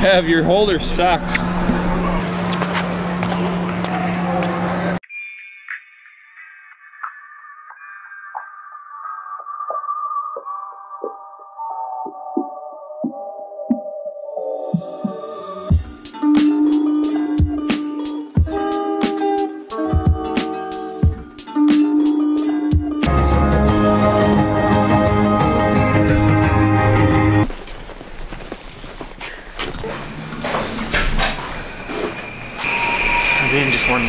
Kev, your holder sucks.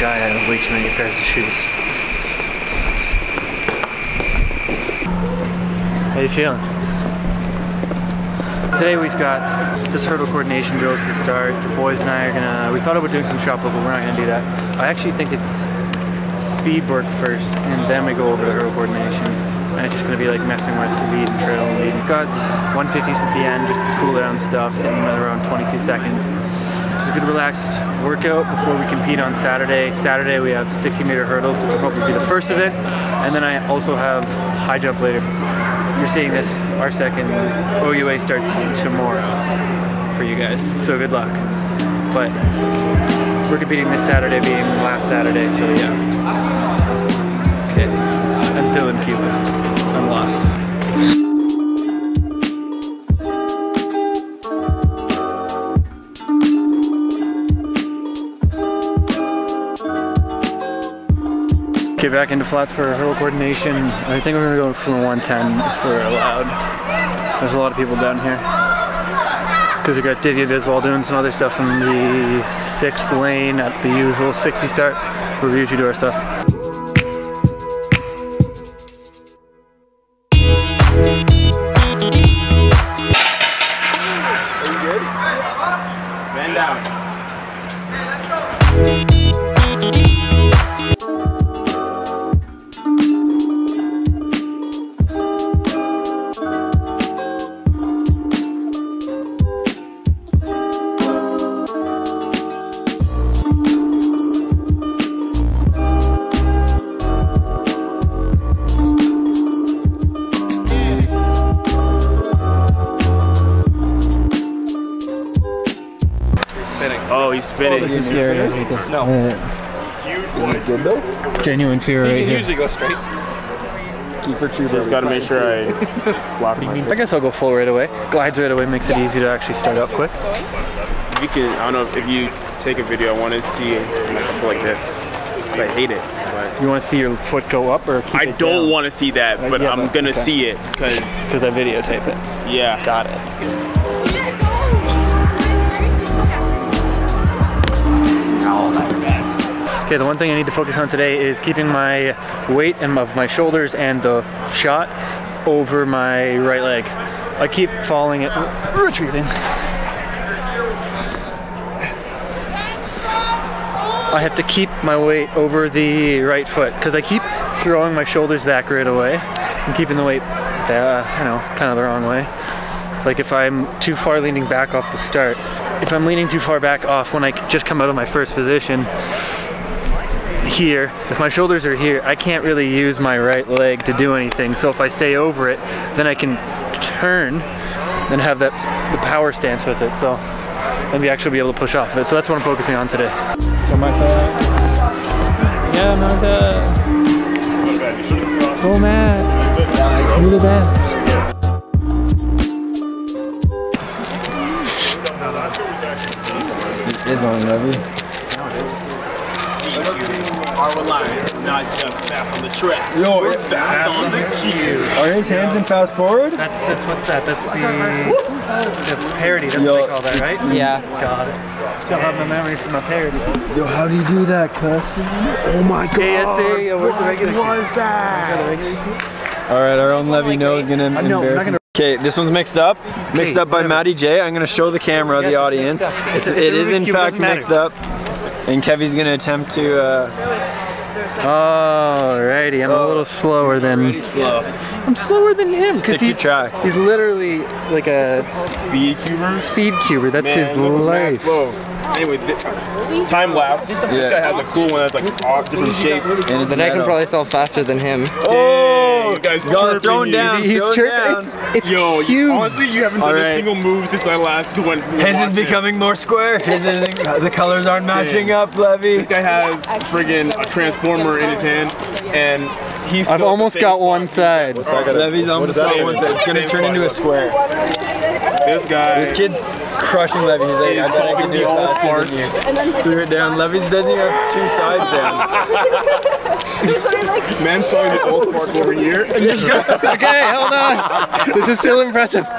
Guy, have way too many pairs of shoes. How you feeling? Today we've got just hurdle coordination drills to start. The boys and I are gonna, we thought about doing some shuffle, but we're not gonna do that. I actually think it's speed work first, and then we go over to hurdle coordination. And it's just gonna be like messing with lead and trail and lead. We've got 150s at the end, just to cool down stuff, hitting at around 22 seconds. A good relaxed workout before we compete on Saturday. Saturday we have 60 meter hurdles, which will probably be the first of it. And then I also have high jump later. You're seeing this, our second OUA starts tomorrow for you guys, so good luck. But we're competing this Saturday being last Saturday, so yeah. Okay, back into flats for hurdle coordination. I think we're gonna go for 110 if we're allowed. There's a lot of people down here. Because we got Divya Viswal doing some other stuff in the sixth lane at the usual 60 start where we usually do our stuff. Man down. Oh, he's spinning. Oh, This is scary. I hate this. No. Genuine fear right here. usually go straight. Just gotta make sure I lock my I guess I'll go full right away. Glides right away makes it easy to actually start up quick. You can, I don't know if you take a video, I want to see myself like this. 'Cause I hate it. But You want to see your foot go up or keep I it don't want to see that, uh, but yeah, I'm gonna okay. see it because, Because I videotape it. yeah. Got it. Okay, the one thing I need to focus on today is keeping my weight and of my shoulders and the shot over my right leg. I keep falling it, retrieving. I have to keep my weight over the right foot because I keep throwing my shoulders back right away and keeping the weight, uh, you know, kind of the wrong way. Like if I'm too far leaning back off the start, if I'm leaning too far back off when I just come out of my first position here, if my shoulders are here, I can't really use my right leg to do anything. So if I stay over it, then I can turn and have that the power stance with it. So and be actually be able to push off it. So that's what I'm focusing on today. Go Martha. Yeah, Martha. Go oh, Matt. You're the best. is on Levy. Are alive, not just fast on the track. Yo, We're fast on the cue. Are his hands in fast forward? That's, that's what's that? That's the the parody. That's Yo, what they call that, it's- right? Yeah. Got it. Still have my memory from my parody. Yo, how do you do that, cousin? Oh my god. ASA, yeah, where's the regular What was that? that? All right, our own Levy knows gonna I'm no- embarrass gonna- Okay, this one's mixed up. Mixed up by whatever. Matty J. I'm gonna show the camera, the Yes, it's audience. mixed up. It's, It's- it's a is Rubik's in fact mixed up. And Kevy's gonna attempt to uh, Alrighty, I'm a oh. little slower than. slow. I'm slower than him Stick because to he's track. he's literally like a Speed cuber. speed cuber. That's his Man, look at life. that slow. Anyway, th- time lapse. This guy has a cool one that's like all different shapes. And it's Then I can probably sell faster than him. Oh, You guys You gotta chirping throw down. He's throw it chirping. down. It's, it's Yo, you, huge. honestly, you haven't done All a single move since I last went. His is becoming more square. His is the colors aren't matching Dang. up, Levy. This guy has friggin' a transformer in his hand, and he's. I've still at the almost got one side. Levy's almost got one side. It's gonna turn into a square. This guy. This kid's crushing Levy. He's like, Is I bet I solving the it all faster than. Threw it down. Levy's doesn't have two sides down. Man saw the AllSpark over here, and this guy. Okay, hold on. This is still impressive. oh,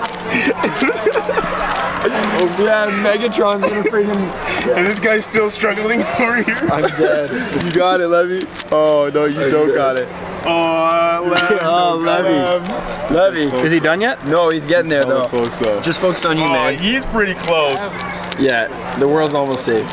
Yeah, Megatron's gonna freaking. And this guy's still struggling over here. I'm dead. You got it, Levy. Oh no, you don't got it. Oh, Lev. Oh, Levy. Levy. Is he done yet? No, he's getting there though. Close though. Just focus on you, Oh, man. he's pretty close. Yeah, the world's almost safe.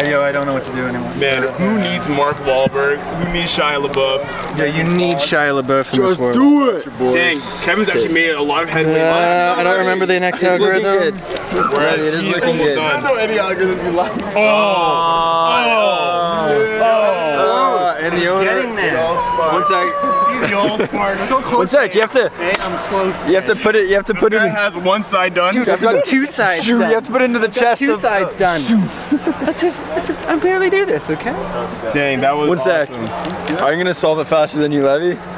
Oh, yo, I don't know what to do anymore. Man, who needs Mark Wahlberg? Who needs Shia LaBeouf? Yeah, you need Shia LaBeouf in this Just world. do it. Dang, Kevin's actually made a lot of headway. Uh, I don't remember the next It's looking algorithm. good. Whereas it is looking almost good. I don't know any algorithms you like. Oh, and the owner. Getting there. All spot. One sec. oh, y'all smart. One sec. You have to. Hey, I'm close. You have to put it. You have to put This it. guy has one side done. Dude, I've got two sides Shoot, done. you have to put it into the Got chest. two of- sides done. That's just, I barely do this, okay? Dang, that was One sec. awesome. Are you gonna solve it faster than you, Levy?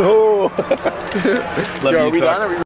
oh. Love you, son.